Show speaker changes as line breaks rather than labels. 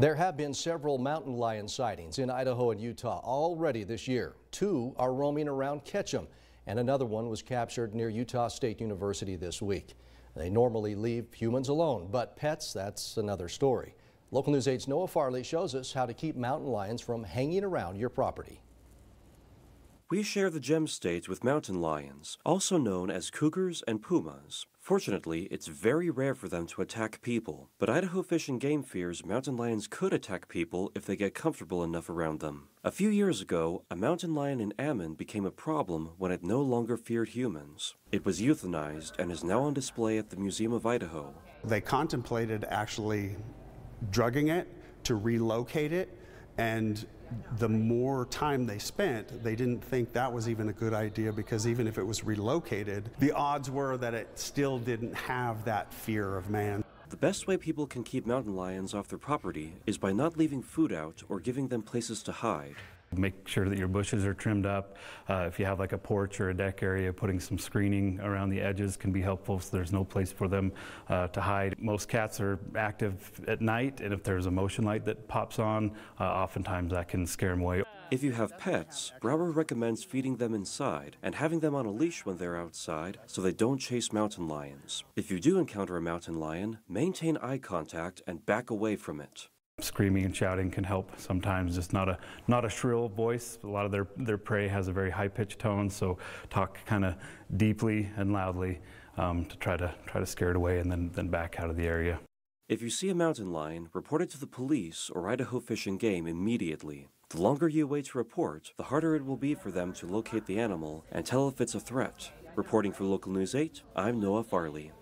There have been several mountain lion sightings in Idaho and Utah already this year. Two are roaming around Ketchum, and another one was captured near Utah State University this week. They normally leave humans alone, but pets, that's another story. Local News 8's Noah Farley shows us how to keep mountain lions from hanging around your property.
We share the gem state with mountain lions, also known as cougars and pumas. Fortunately, it's very rare for them to attack people, but Idaho Fish and Game fears mountain lions could attack people if they get comfortable enough around them. A few years ago, a mountain lion in Ammon became a problem when it no longer feared humans. It was euthanized and is now on display at the Museum of Idaho.
They contemplated actually drugging it to relocate it and the more time they spent, they didn't think that was even a good idea because even if it was relocated, the odds were that it still didn't have that fear of man.
The best way people can keep mountain lions off their property is by not leaving food out or giving them places to hide.
Make sure that your bushes are trimmed up. Uh, if you have like a porch or a deck area, putting some screening around the edges can be helpful so there's no place for them uh, to hide. Most cats are active at night, and if there's a motion light that pops on, uh, oftentimes that can scare them away.
If you have pets, Brower recommends feeding them inside and having them on a leash when they're outside so they don't chase mountain lions. If you do encounter a mountain lion, maintain eye contact and back away from it.
Screaming and shouting can help sometimes, just not a not a shrill voice. A lot of their, their prey has a very high pitched tone, so talk kind of deeply and loudly um, to try to try to scare it away and then, then back out of the area.
If you see a mountain lion, report it to the police or Idaho Fish and Game immediately. The longer you wait to report, the harder it will be for them to locate the animal and tell if it's a threat. Reporting for Local News 8, I'm Noah Farley.